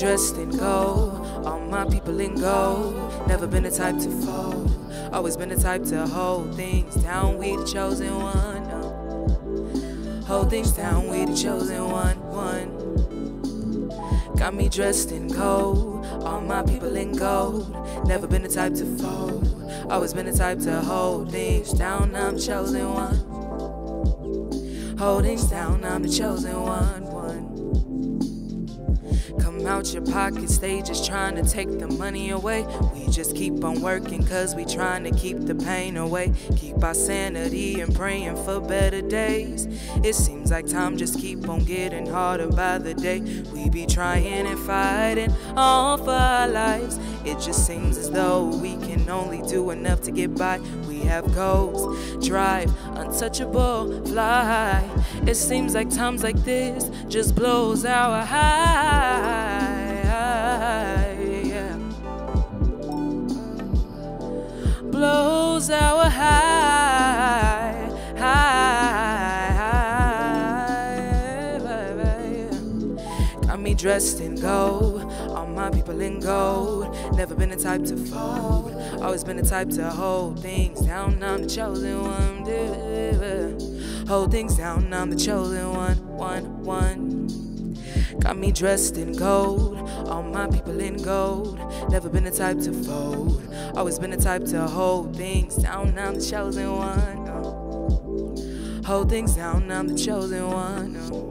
dressed in gold, all my people in gold. Never been the type to fold, always been the type to hold things down. We the chosen one. Hold things down, we the chosen one. One. Got me dressed in gold, all my people in gold. Never been the type to fold, always been the type to hold things down. I'm chosen one. Hold things down, I'm the chosen one. One. Come out your pockets, they just trying to take the money away. We just keep on working, cause we trying to keep the pain away. Keep our sanity and praying for better days. It seems like time just keep on getting harder by the day. We be trying and fighting all for our lives. It just seems as though we can only do enough to get by. We have goals, drive, untouchable, fly. It seems like times like this just blows our high. Yeah. Blows our high. Dressed in gold, all my people in gold. Never been the type to fold, always been the type to hold things down. I'm the chosen one, dude. Hold things down, I'm the chosen one, one, one. Got me dressed in gold, all my people in gold. Never been the type to fold, always been the type to hold things down. I'm the chosen one. Hold things down, I'm the chosen one. no.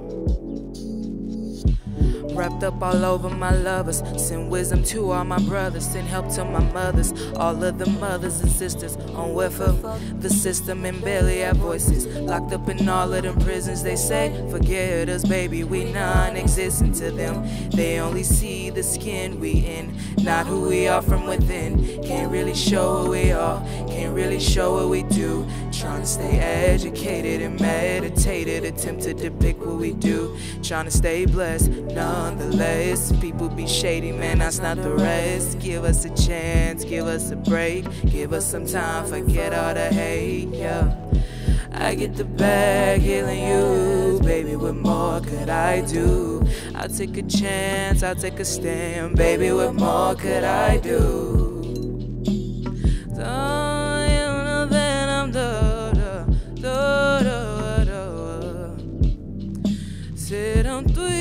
Wrapped up all over my lovers. Send wisdom to all my brothers. Send help to my mothers. All of the mothers and sisters on welfare. The system and barely have voices. Locked up in all of them prisons. They say, forget us, baby. We non existent to them. They only see the skin we in, not who we are from within. Can't really show what we are. Can't really show what we do. Trying to stay educated and meditated. Attempt to depict what we do. Trying to stay blessed nonetheless. People be shady, man, that's not the rest. Give us a chance, give us a break, give us some time, forget all the hate, yeah. I get the bag, healing you, baby. What more could I do? I'll take a chance, I'll take a stand, baby. What more could I do? Serão tuas